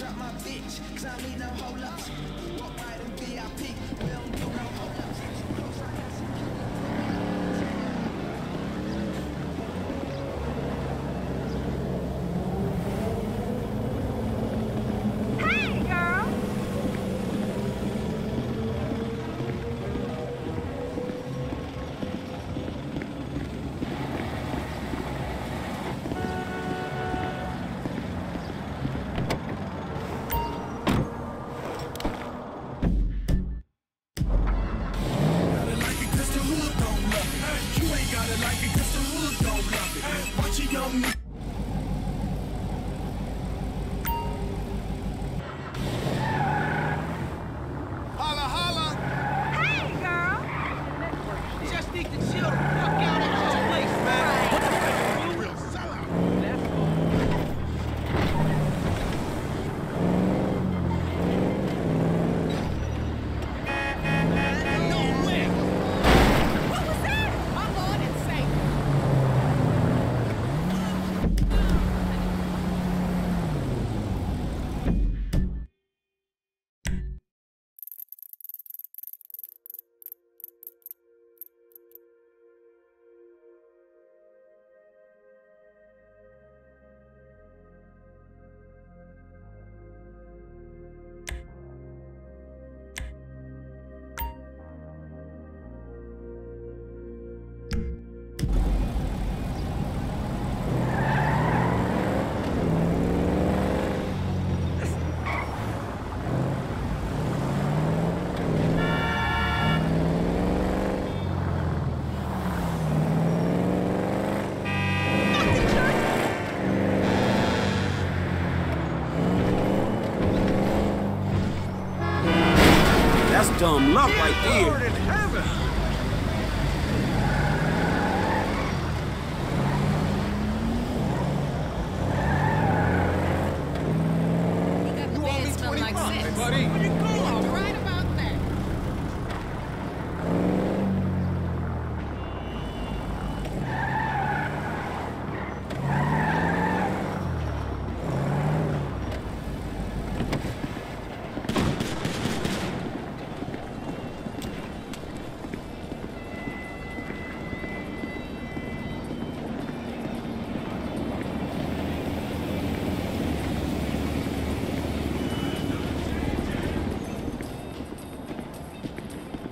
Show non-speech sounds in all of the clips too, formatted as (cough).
drop my bitch, cause I need no hold ups. Walk right in VIP, we don't do no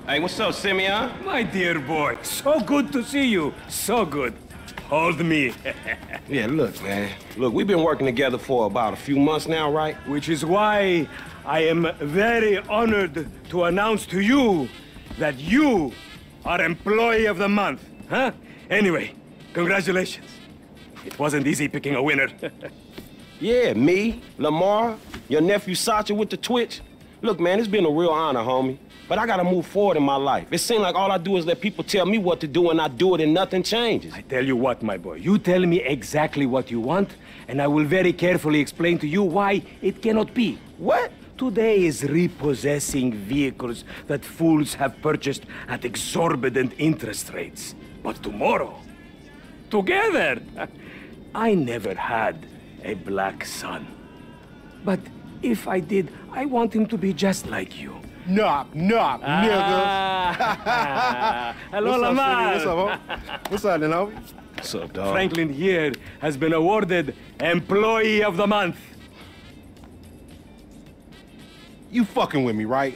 Hey, what's up, Simeon? My dear boy, so good to see you. So good. Hold me. (laughs) Yeah, look, man. Look, we've been working together for about a few months now, right? Which is why I am very honored to announce to you that you are Employee of the Month. Huh? Anyway, congratulations. It wasn't easy picking a winner. (laughs) Yeah, me, Lamar, your nephew Sacha with the Twitch. Look, man, it's been a real honor, homie. But I gotta move forward in my life. It seems like all I do is let people tell me what to do and I do it and nothing changes. I tell you what, my boy, you tell me exactly what you want, and I will very carefully explain to you why it cannot be. What? Today is repossessing vehicles that fools have purchased at exorbitant interest rates. But tomorrow, together, (laughs) I never had a black son. But if I did, I want him to be just like you. Knock, knock, nigga. Ah. (laughs) Hello, What's up, Lamar. City? What's up, homie? What's up, then, homie? What's up, dog? Franklin here has been awarded Employee of the Month. You fucking with me, right?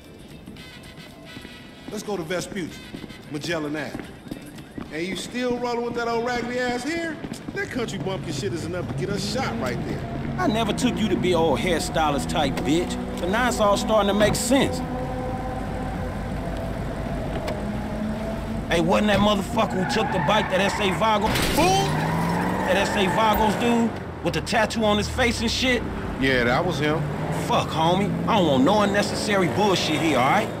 Let's go to Vespucci, Magellan Ave. And you still rolling with that old raggedy ass hair? That country bumpkin shit is enough to get us shot right there. I never took you to be old hairstylist type bitch, but now it's all starting to make sense. Hey, wasn't that motherfucker who took the bike that S.A. Vago? Fool? That S.A. Vago's dude? With the tattoo on his face and shit? Yeah, that was him. Fuck, homie. I don't want no unnecessary bullshit here, alright?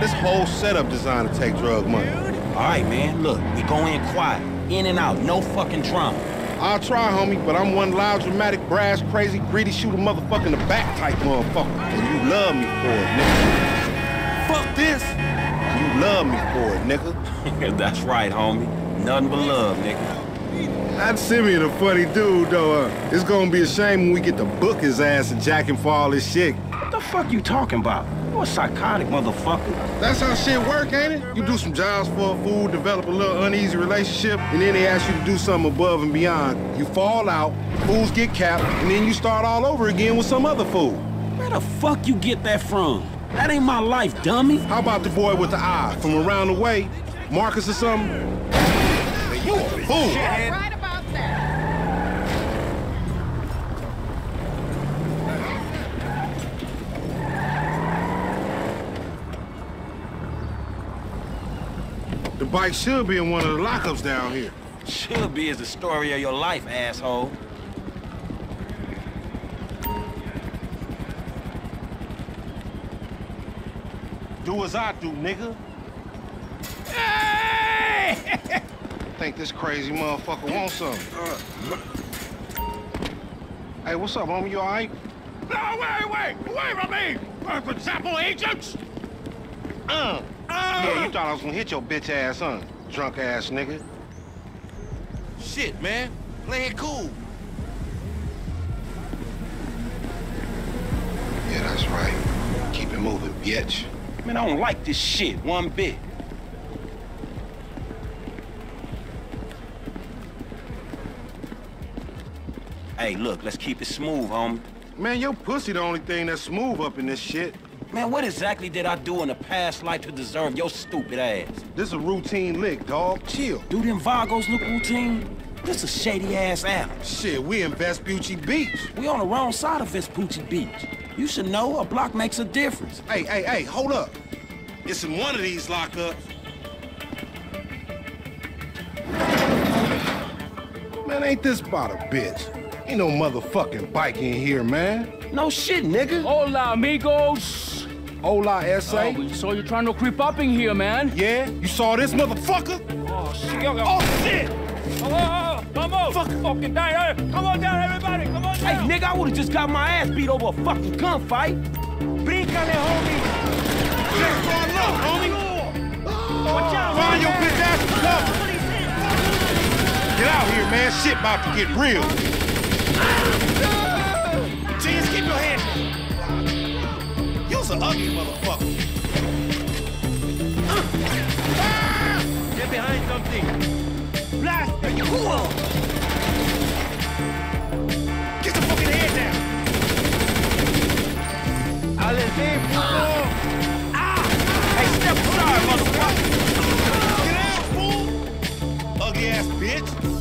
This whole setup designed to take drug money. Alright, man, look, we go in quiet. In and out, no fucking drama. I'll try, homie, but I'm one loud, dramatic, brass, crazy, greedy, shoot a motherfucker in the back type motherfucker. And you love me for it, nigga. Fuck this. You love me for it, nigga. (laughs) That's right, homie. Nothing but love, nigga. That Simeon a funny dude, though. Uh, it's gonna be a shame when we get to book his ass and jack him for all this shit. What the fuck you talking about? You a psychotic motherfucker. That's how shit work, ain't it? You do some jobs for a fool, develop a little uneasy relationship, and then they ask you to do something above and beyond. You fall out, fools get capped, and then you start all over again with some other fool. Where the fuck you get that from? That ain't my life, dummy. How about the boy with the eye from around the way? Marcus or something? Man, you a fool. Right bike should be in one of the lockups down here. Should be is the story of your life, asshole. Do as I do, nigga. Hey! (laughs) Think this crazy motherfucker wants something. Hey, what's up, homie? You all right? No, wait, wait! Away from me! Uh, for example, agents! Uh. Yeah, you thought I was gonna hit your bitch ass, huh? Drunk ass nigga. Shit, man. Play it cool. Yeah, that's right. Keep it moving, bitch. Man, I don't like this shit one bit. Hey, look, let's keep it smooth, homie. Man, your pussy the only thing that's smooth up in this shit. Man, what exactly did I do in a past life to deserve your stupid ass? This a routine lick, dog. Chill. Do them Vagos look routine? This a shady-ass alley. Shit, we in Vespucci Beach. We on the wrong side of Vespucci Beach. You should know a block makes a difference. Hey, hey, hey, hold up. It's in one of these lockups. Man, ain't this about a bitch? Ain't no motherfucking bike in here, man. No shit, nigga. Hola, amigos. Hola, S.A. Oh, we saw you trying to creep up in here, man. Yeah? You saw this motherfucker? Oh, shit. Oh, Oh, shit! Oh, oh, oh, come on. Fuck. Fucking down. Hey, Come on down, everybody. Come on Hey, down. nigga, I would've just got my ass beat over a fucking gunfight. Bríncale, homie. Just run low, homie. Watch out. Find your bitch ass and cover. Get out here, man. Shit about to get real. You's an ugly motherfucker. Get behind something. Blast it. Cool. Get your fucking head down. Allez-y, puto. Ah. Hey, step aside, motherfucker. Get out, fool. Ugly ass bitch.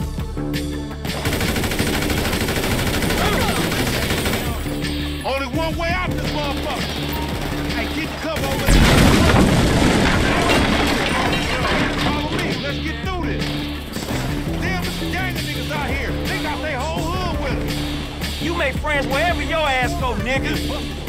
Make friends wherever your ass go, nigga.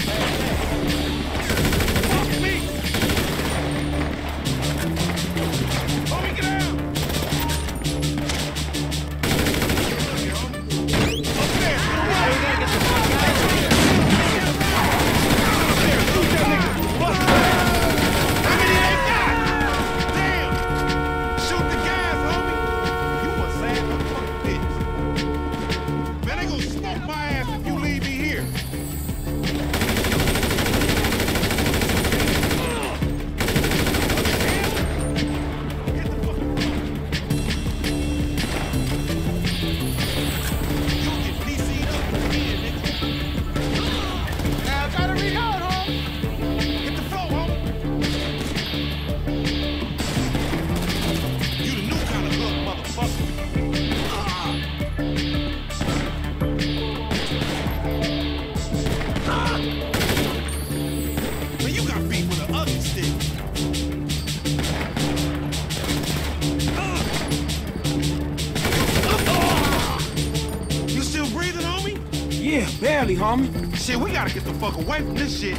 Barely, homie. Shit, we gotta get the fuck away from this shit.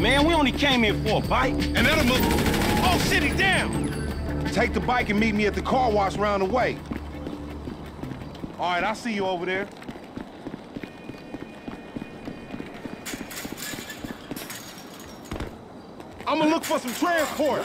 Man, we only came in for a bite. And that'll move. Oh, shit, he's down. Take the bike and meet me at the car wash round the way. All right, I'll see you over there. I'm gonna look for some transport.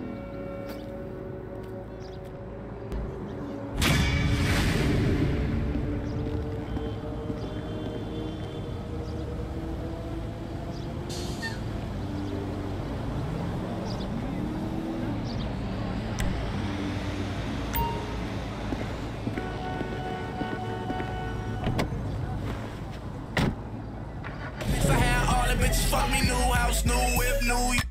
Fuck me, new house, new whip, new.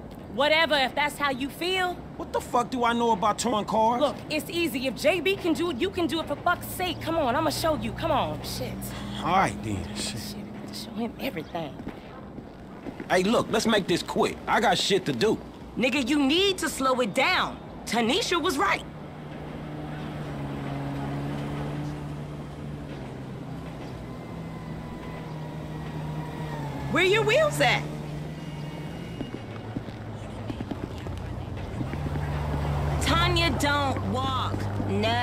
Whatever, if that's how you feel. What the fuck do I know about towing cars? Look, it's easy. If JB can do it, you can do it for fuck's sake. Come on, I'ma show you. Come on. Shit. All right, then. Shit. Shit, I got to show him everything. Hey, look, let's make this quick. I got shit to do. Nigga, you need to slow it down. Tanisha was right. Where your wheels at? Don't walk. No.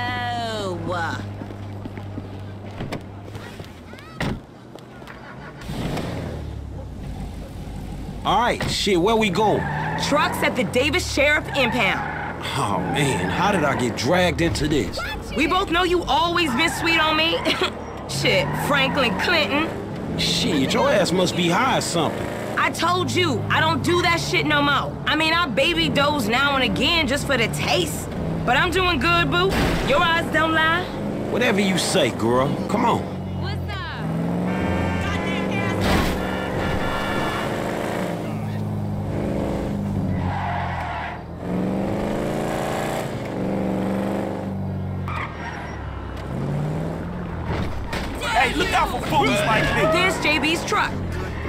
All right, shit, where we going? Trucks at the Davis Sheriff Impound. Oh, man, how did I get dragged into this? We both know you always been sweet on me. (laughs) Shit, Franklin Clinton. Shit, your ass must be high or something. I told you, I don't do that shit no more. I mean, I baby doze now and again just for the taste. But I'm doing good, boo. Your eyes don't lie. Whatever you say, girl. Come on.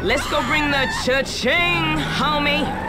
Let's go bring the cha-ching, homie.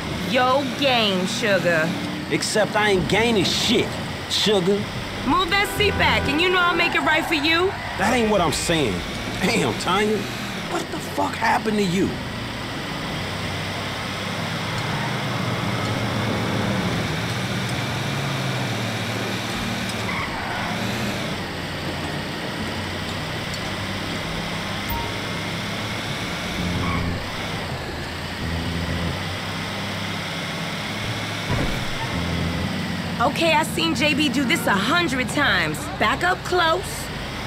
yo gain, sugar. Except I ain't gaining shit, sugar. Move that seat back, and you know I'll make it right for you. That ain't what I'm saying. Damn, Tanya. What the fuck happened to you? Okay, I've seen JB do this a hundred times. Back up close.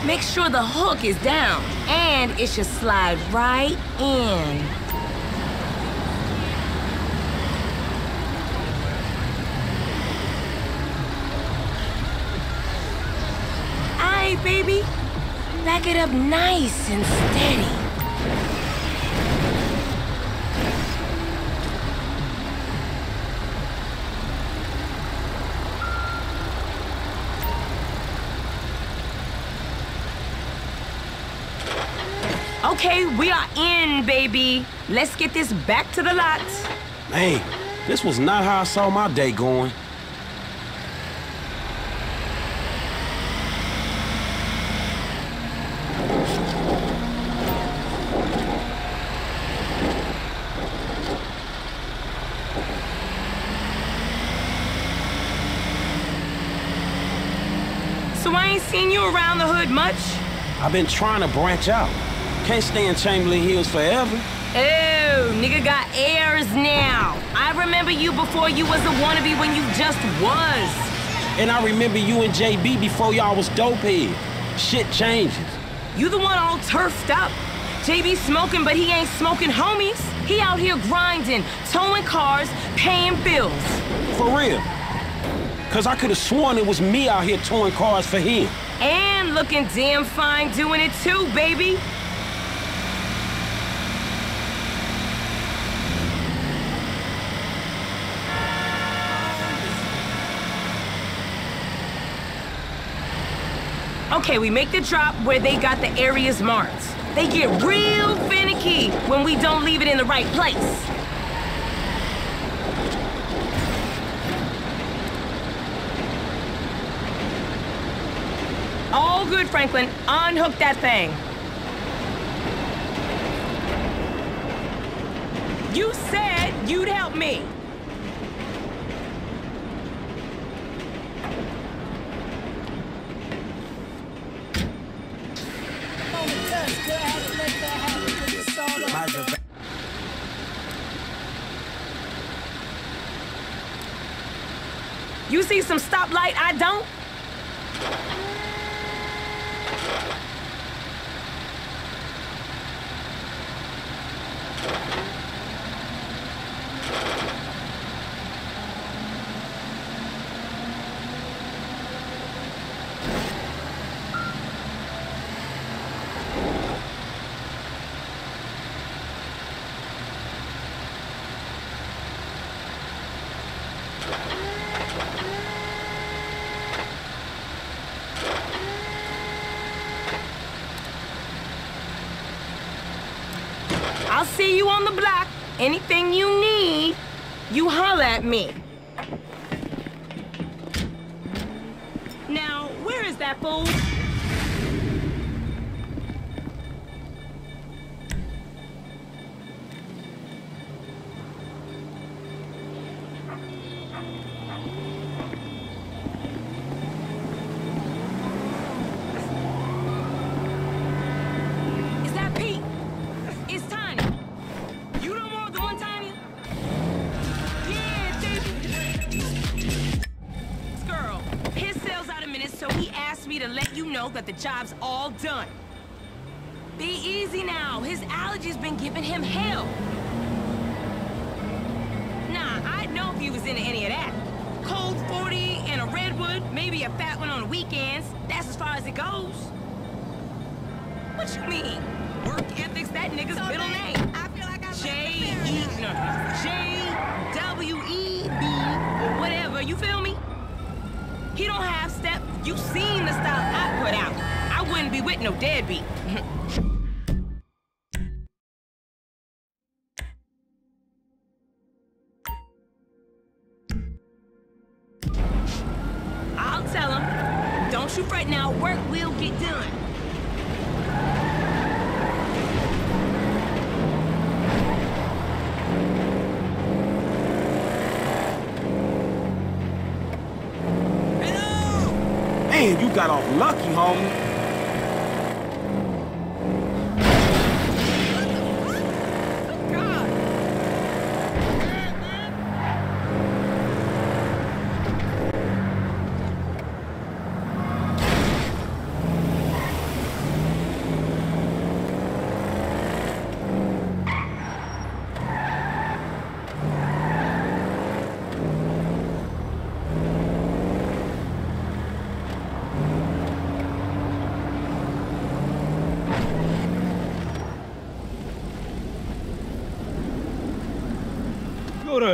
Make sure the hook is down. And it should slide right in. Baby. Back it up nice and steady. Okay, we are in, baby. Let's get this back to the lot. Man, this was not how I saw my day going. So I ain't seen you around the hood much. I've been trying to branch out. Can't stay in Chamberlain Hills forever. Oh, nigga got airs now. I remember you before you was a wannabe when you just was. And I remember you and JB before y'all was dopehead. Shit changes. You the one all turfed up. JB smoking, but he ain't smoking homies. He out here grinding, towing cars, paying bills. For real. Cause I could have sworn it was me out here towing cars for him. And looking damn fine doing it too, baby. Okay, we make the drop where they got the areas marked. They get real finicky when we don't leave it in the right place. All good, Franklin. Unhook that thing. You said you'd help me. See some stoplight I don't? I'll see you on the block. Anything you need, you holler at me. Now, where is that fool? What you mean? Work ethics, that nigga's middle name. I feel like I'm J E no, J W E B or whatever. You feel me? He don't have step. You seen the style I put out. I wouldn't be with no deadbeat. (laughs) off lucky, homie. God. You're a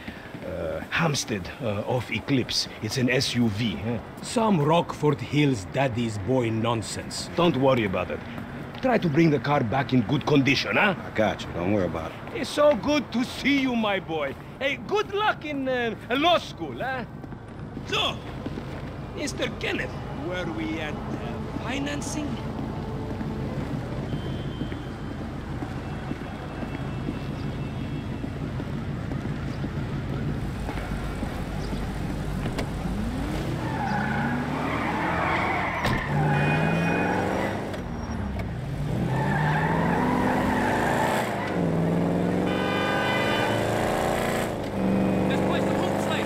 Hampstead uh, off Eclipse. It's an SUV. Huh? Some Rockford Hills daddy's boy nonsense. Don't worry about it. Try to bring the car back in good condition, huh? I got you. Don't worry about it. It's so good to see you, my boy. Hey, good luck in uh, law school, huh? So, Mr. Kenneth, were we at uh, financing? This place the hoop slate.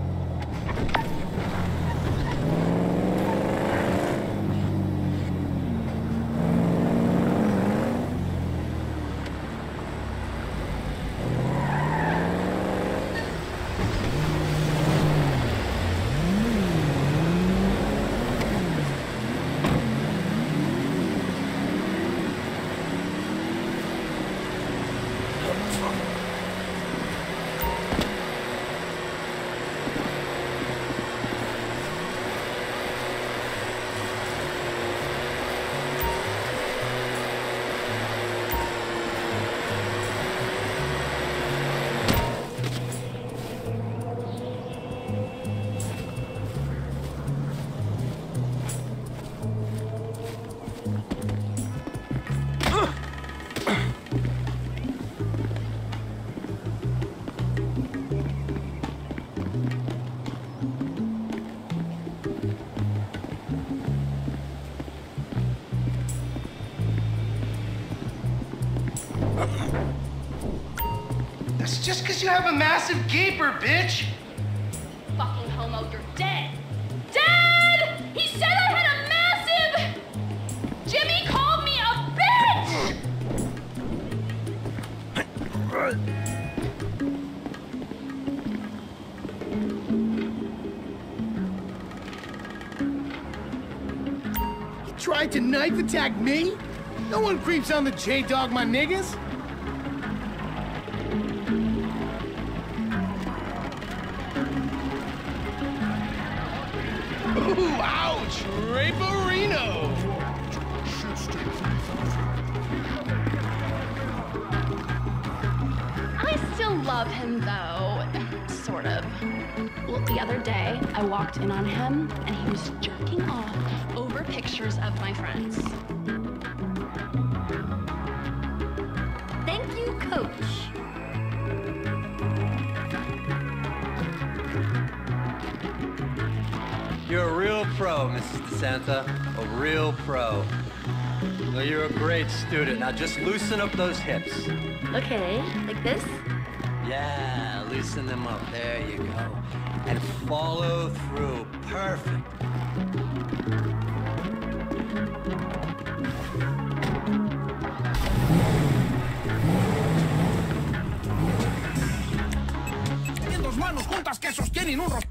Just because you have a massive gaper, bitch. Fucking homo, you're dead. Dead! He said I had a massive. Jimmy called me a bitch. Tried to knife attack me? No one creeps on the J-Dog, my niggas. Ooh, ouch! Raperino! I still love him though, sort of. Well, the other day I walked in on him and he was jerking off over pictures of my friends. Mrs. DeSanta. A real pro. Well, you're a great student. Now just loosen up those hips. Okay, like this? Yeah, loosen them up. There you go. And follow through. Perfect. Manos juntas que sostienen un ros...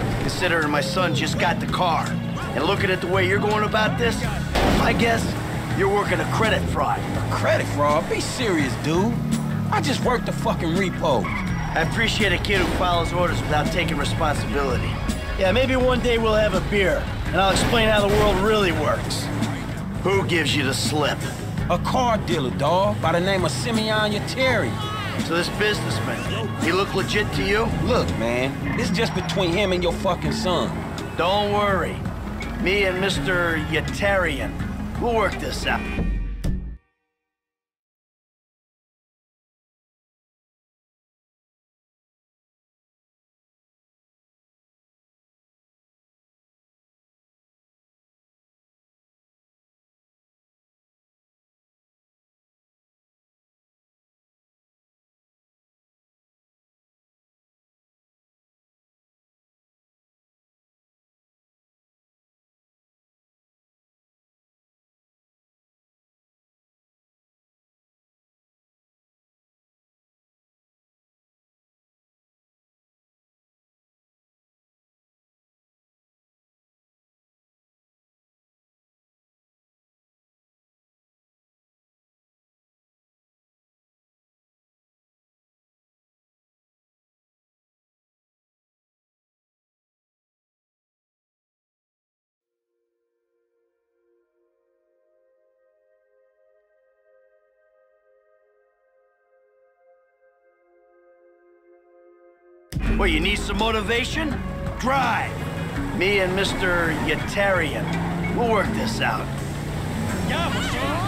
considering my son just got the car. And looking at the way you're going about this, I guess you're working a credit fraud. A credit fraud? Be serious, dude. I just worked the fucking repo. I appreciate a kid who follows orders without taking responsibility. Yeah, maybe one day we'll have a beer, and I'll explain how the world really works. Who gives you the slip? A car dealer, dawg, by the name of Simeon Yetarian. So this businessman, he look legit to you? Look, man, it's just between him and your fucking son. Don't worry. Me and Mr. Yetarian, we'll work this out. Well, you need some motivation? Drive. Me and Mr. Yetarian, We'll work this out. Hey,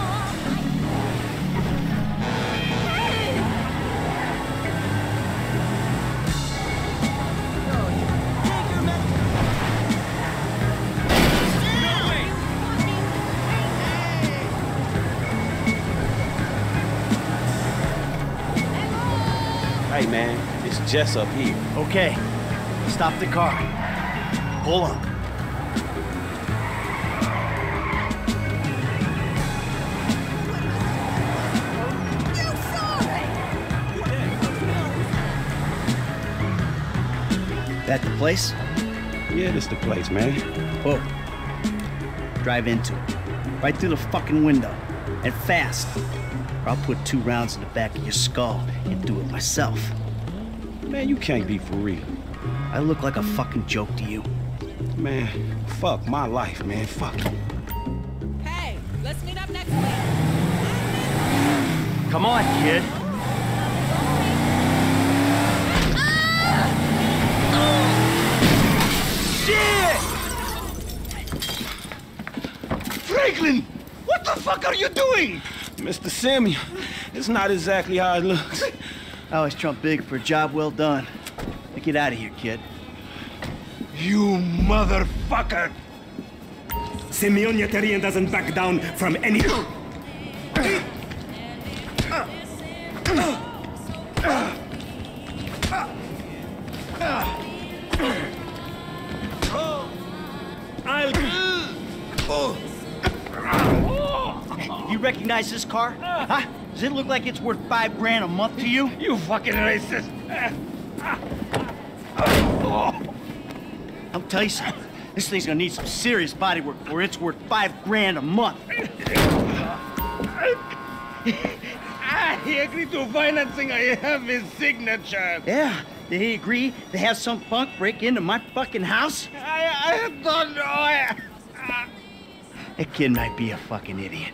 Jess up here. Okay. Stop the car. Pull up. That the place? Yeah, this the place, man. Whoa. Drive into it. Right through the fucking window. And fast. Or I'll put two rounds in the back of your skull and do it myself. Man, you can't be for real. I look like a fucking joke to you. Man, fuck my life, man. Fuck it. Hey, let's meet up next week. Come on, kid. Shit! Franklin! What the fuck are you doing? Mr. Samuel, it's not exactly how it looks. I always trump big for a job well done. Now get out of here, kid. You motherfucker! Simeon Yetarian doesn't back down from any... You recognize this car? Huh? Does it look like it's worth five grand a month to you? You fucking racist! Oh, I'll tell you something. This thing's gonna need some serious body work before it's worth five grand a month. he agreed to financing. I have his signature. Yeah, did he agree to have some punk break into my fucking house? I, I don't know. Oh, I, uh, That kid might be a fucking idiot.